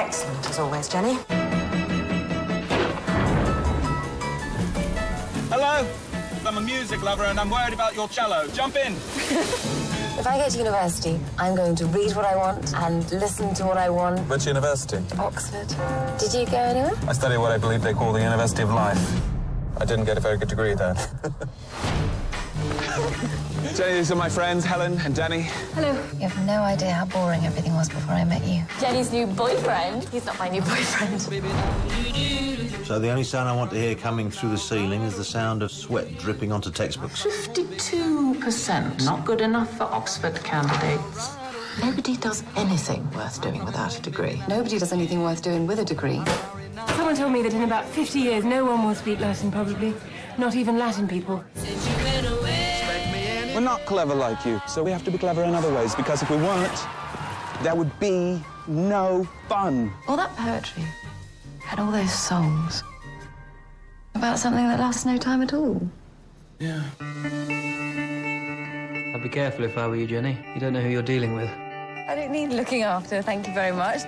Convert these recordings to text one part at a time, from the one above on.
Excellent, as always, Jenny. Hello? I'm a music lover and I'm worried about your cello. Jump in. If I get to university, I'm going to read what I want and listen to what I want. Which university? Oxford. Did you go anywhere? I studied what I believe they call the University of Life. I didn't get a very good degree there. Jenny, these are my friends, Helen and Danny. Hello. You have no idea how boring everything was before I met you. Jenny's new boyfriend. He's not my new boyfriend. So the only sound I want to hear coming through the ceiling is the sound of sweat dripping onto textbooks. 52%. Not good enough for Oxford candidates. Nobody does anything worth doing without a degree. Nobody does anything worth doing with a degree. Someone told me that in about 50 years, no one will speak Latin, probably. Not even Latin people. We're not clever like you, so we have to be clever in other ways because if we weren't, there would be no fun. All that poetry had all those songs about something that lasts no time at all. Yeah. I'd be careful if I were you, Jenny. You don't know who you're dealing with. I don't need looking after, thank you very much.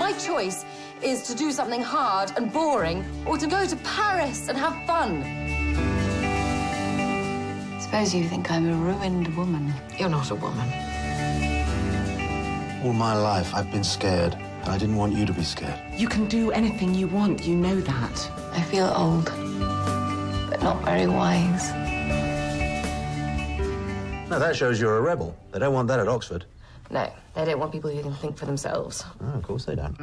My choice is to do something hard and boring or to go to Paris and have fun. Suppose you think I'm a ruined woman. You're not a woman. All my life I've been scared, and I didn't want you to be scared. You can do anything you want, you know that. I feel old, but not very wise. Now, that shows you're a rebel. They don't want that at Oxford. No, they don't want people who can think for themselves. Oh, of course they don't.